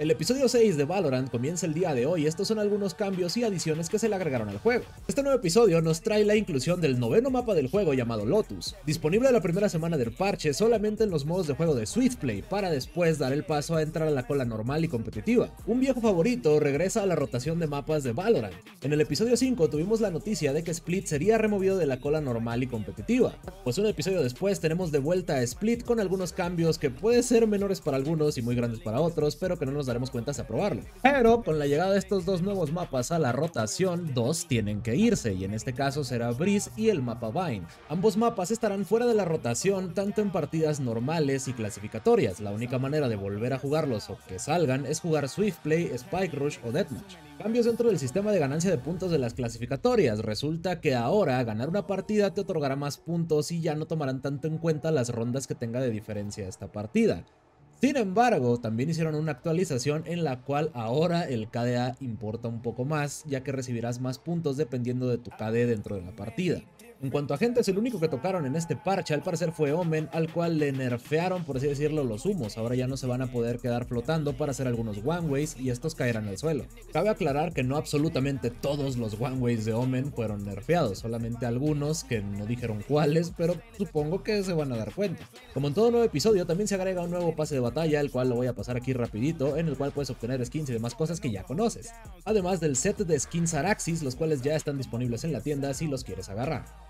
El episodio 6 de Valorant comienza el día de hoy, estos son algunos cambios y adiciones que se le agregaron al juego. Este nuevo episodio nos trae la inclusión del noveno mapa del juego llamado Lotus, disponible la primera semana del parche solamente en los modos de juego de Swiftplay, para después dar el paso a entrar a la cola normal y competitiva. Un viejo favorito regresa a la rotación de mapas de Valorant. En el episodio 5 tuvimos la noticia de que Split sería removido de la cola normal y competitiva, pues un episodio después tenemos de vuelta a Split con algunos cambios que pueden ser menores para algunos y muy grandes para otros, pero que no nos daremos cuenta hasta probarlo. Pero con la llegada de estos dos nuevos mapas a la rotación, dos tienen que irse, y en este caso será Breeze y el mapa Vine. Ambos mapas estarán fuera de la rotación tanto en partidas normales y clasificatorias, la única manera de volver a jugarlos o que salgan es jugar Swift Play, Spike Rush o Deathmatch. Cambios dentro del sistema de ganancia de puntos de las clasificatorias, resulta que ahora ganar una partida te otorgará más puntos y ya no tomarán tanto en cuenta las rondas que tenga de diferencia esta partida. Sin embargo, también hicieron una actualización en la cual ahora el KDA importa un poco más, ya que recibirás más puntos dependiendo de tu KD dentro de la partida. En cuanto a agentes, el único que tocaron en este parche al parecer fue Omen, al cual le nerfearon, por así decirlo, los humos. Ahora ya no se van a poder quedar flotando para hacer algunos one-ways y estos caerán al suelo. Cabe aclarar que no absolutamente todos los one-ways de Omen fueron nerfeados, solamente algunos que no dijeron cuáles, pero supongo que se van a dar cuenta. Como en todo nuevo episodio, también se agrega un nuevo pase de batalla, el cual lo voy a pasar aquí rapidito, en el cual puedes obtener skins y demás cosas que ya conoces. Además del set de skins Araxis, los cuales ya están disponibles en la tienda si los quieres agarrar.